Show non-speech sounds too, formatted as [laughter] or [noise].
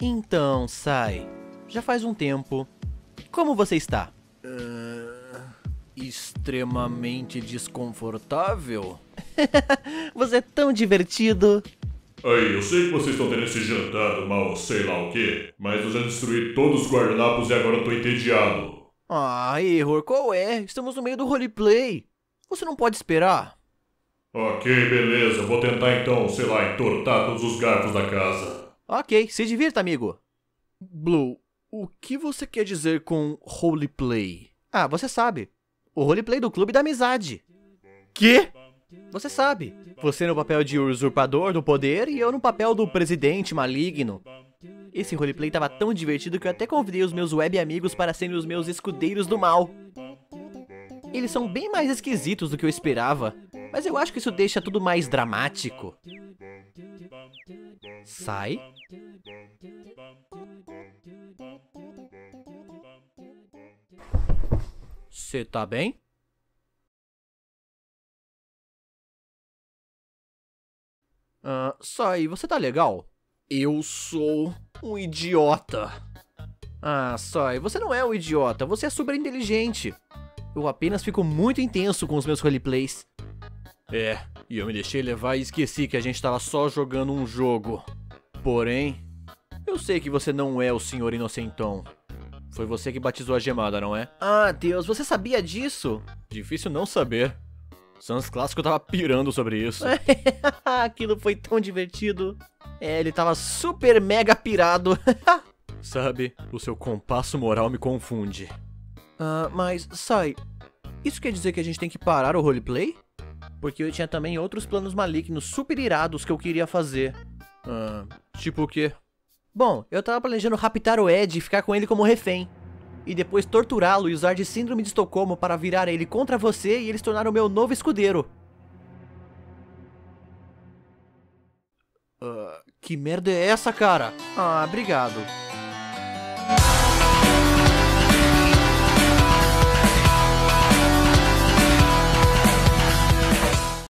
Então, Sai, já faz um tempo. Como você está? extremamente desconfortável? [laughs] você é tão divertido. Aí, eu sei que vocês estão tendo esse jantar do mal sei lá o quê, mas eu já destruí todos os guardanapos e agora eu tô entediado. Ah, Error, qual é? Estamos no meio do roleplay. Você não pode esperar. Ok, beleza. Vou tentar então, sei lá, entortar todos os garfos da casa. Ok, se divirta, amigo. Blue, o que você quer dizer com roleplay? Ah, você sabe. O roleplay do Clube da Amizade. Quê? Você sabe. Você no papel de usurpador do poder e eu no papel do presidente maligno. Esse roleplay tava tão divertido que eu até convidei os meus web amigos para serem os meus escudeiros do mal. Eles são bem mais esquisitos do que eu esperava, mas eu acho que isso deixa tudo mais dramático. Sai. Você tá bem? Ah, sai, você tá legal? Eu sou um idiota. Ah, Sai, você não é um idiota, você é super inteligente. Eu apenas fico muito intenso com os meus roleplays. É, e eu me deixei levar e esqueci que a gente tava só jogando um jogo. Porém, eu sei que você não é o senhor inocentão. Foi você que batizou a gemada, não é? Ah, Deus, você sabia disso? Difícil não saber. Sans Clássico tava pirando sobre isso. [laughs] Aquilo foi tão divertido. É, ele tava super mega pirado. [laughs] Sabe, o seu compasso moral me confunde. Ah, mas, sai. Isso quer dizer que a gente tem que parar o roleplay? Porque eu tinha também outros planos malignos super irados que eu queria fazer. Ah, tipo o quê? Bom, eu tava planejando raptar o Ed e ficar com ele como refém. E depois torturá-lo e usar de síndrome de Estocolmo para virar ele contra você e ele se tornar o meu novo escudeiro. Uh, que merda é essa, cara? Ah, obrigado.